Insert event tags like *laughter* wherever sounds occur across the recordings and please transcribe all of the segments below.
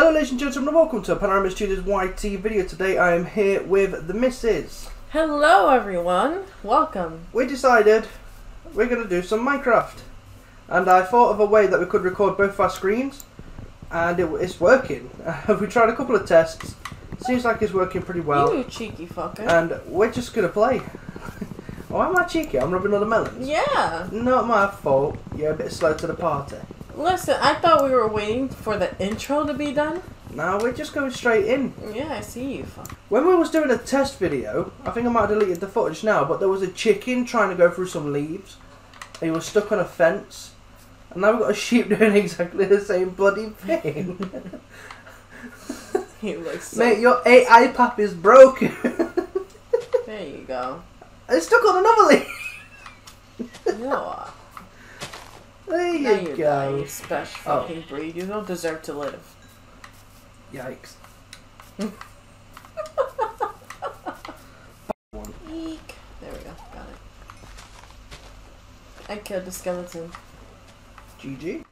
Hello ladies and gentlemen and welcome to Panorama Studios YT video. Today I am here with the missus. Hello, everyone. Welcome. We decided we're going to do some Minecraft. And I thought of a way that we could record both our screens. And it, it's working. *laughs* we tried a couple of tests. Seems like it's working pretty well. you cheeky fucker. And we're just going to play. *laughs* Why am I cheeky? I'm rubbing all the melons. yeah. Not my fault. You're a bit slow to the party. Listen, I thought we were waiting for the intro to be done. No, we're just going straight in. Yeah, I see you. When we was doing a test video, I think I might have deleted the footage now, but there was a chicken trying to go through some leaves. He was stuck on a fence. And now we've got a sheep *laughs* doing exactly the same bloody thing. *laughs* He looks so. Mate, your AI pap is broken. There you go. it's stuck on another leaf. You know what? There you you're done, go. you special Oh. fucking breed. You don't deserve to live. Yikes. Eek. There we go. Got it. I killed the skeleton. GG.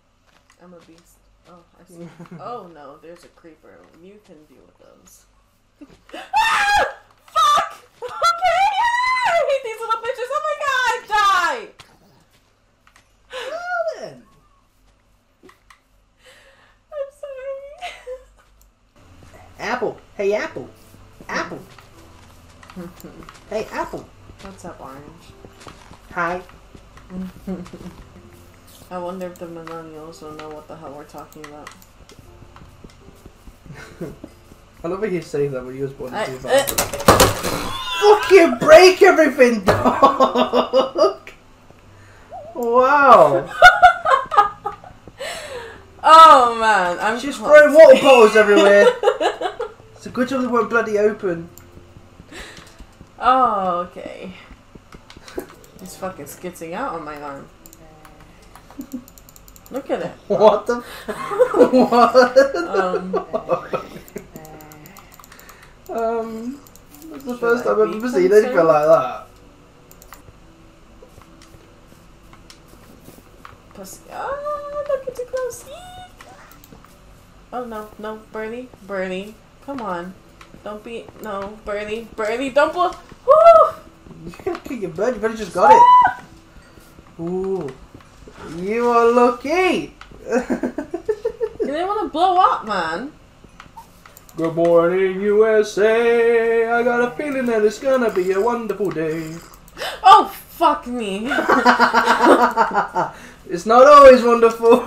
I'm a beast. Oh, I see. *laughs* oh no, there's a creeper. You can deal with those. *laughs* ah! Fuck! Okay! Ah! I hate these little bitches. Oh my god! Die! Well then. I'm sorry. Apple. Hey, Apple. Apple. Hey, Apple. What's up, Orange? Hi. *laughs* I wonder if the millennials will know what the hell we're talking about. *laughs* I love how you say that when you was born in I- 2000. *laughs* Fucking break everything, dog! Wow. Oh man, I'm She's close. throwing water bottles everywhere. A good job they weren't bloody open. Oh, okay. He's fucking skitzing out on my arm. Look at it. *laughs* What the? *laughs* what? Um, um, that's the first time I've ever seen anything like that. pussy. Ah, don't get too close. Oh no, no, Bernie, Bernie, come on. Don't be, no, Bernie, Bernie, don't blow. Woo! You *laughs* can't kill your bird, you better just got it. Ooh. You are lucky! *laughs* You didn't want to blow up, man. Good morning, USA! I got a feeling that it's gonna be a wonderful day. *gasps* Oh, fuck me. *laughs* it's not always wonderful.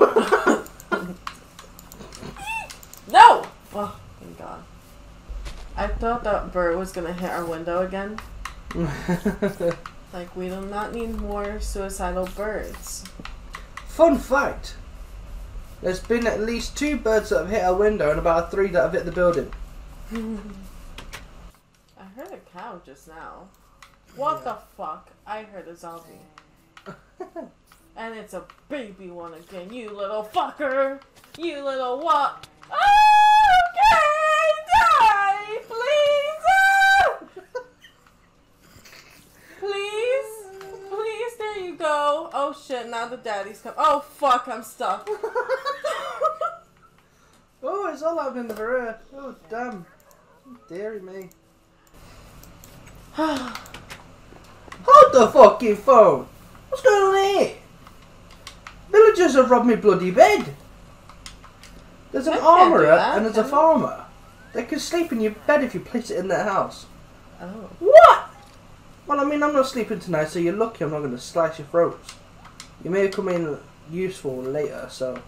no! Oh. I thought that bird was gonna hit our window again. *laughs* Like, we do not need more suicidal birds. Fun fact there's been at least two birds that have hit our window and about three that have hit the building. *laughs* I heard a cow just now. What the fuck? I heard a zombie. *laughs* and it's a baby one again, you little fucker! You little what? Okay, go. Oh shit, now the daddy's come. Oh fuck, I'm stuck. *laughs* oh, it's all up in the her. Oh, damn. Deary me. *sighs* Hold the fucking phone! What's going on here? Villagers have robbed me bloody bed. There's an I can't do armourer and there's a farmer. They can sleep in your bed if you place it in their house. Oh. What? Well, I mean, I'm not sleeping tonight, so you're lucky I'm not going to slice your throats. You may come in useful later, so.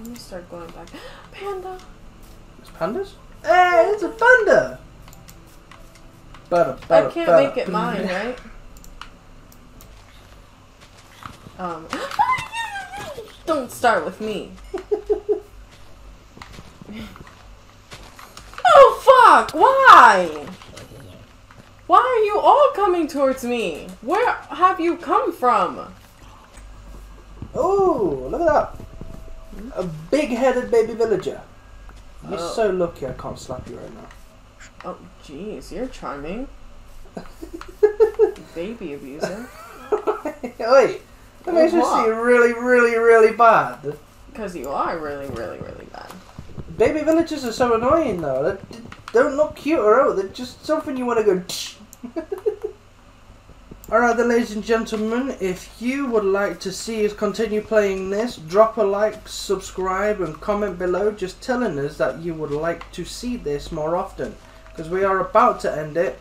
Let me start going back. *gasps* Panda! It's pandas? Hey, it's a panda! Better, I can't better. make it mine, *laughs* right? Um. *gasps* Don't start with me. *laughs* oh fuck! Why? Why are you all coming towards me? Where have you come from? Oh, look at that. A big-headed baby villager. You're Oh. so lucky I can't slap you right now. Oh, jeez, you're charming. *laughs* Baby abuser. *laughs* Wait, that makes me What? seem really, really, really bad. Because you are really, really, really bad. Baby villagers are so annoying though. They they don't look cute or out. They're just something you want to go. "Tsh." *laughs* Alright then ladies and gentlemen, if you would like to see us continue playing this, drop a like, subscribe and comment below just telling us that you would like to see this more often. Because we are about to end it,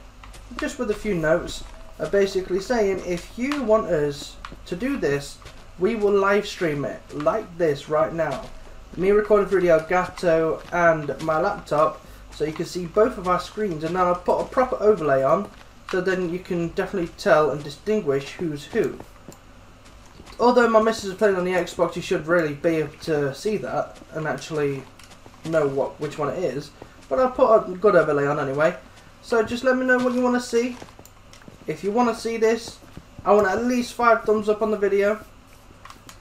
just with a few notes, uh, basically saying if you want us to do this, we will live stream it like this right now. Me recording through the Elgato and my laptop so you can see both of our screens and then I'll put a proper overlay on so then you can definitely tell and distinguish who's who. Although my missus is playing on the Xbox, you should really be able to see that and actually know what which one it is. But I'll put a good overlay on anyway. So just let me know what you want to see. If you want to see this, I want at least five thumbs up on the video.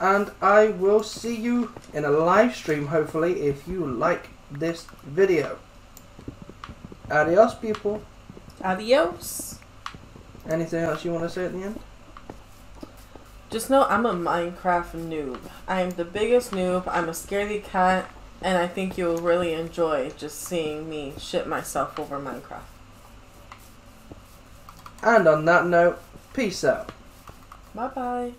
And I will see you in a live stream, hopefully, if you like this video. Adios, people. Adios. Anything else you want to say at the end? Just know I'm a Minecraft noob. I am the biggest noob. I'm a scaredy cat. And I think you'll really enjoy just seeing me shit myself over Minecraft. And on that note, peace out. Bye bye.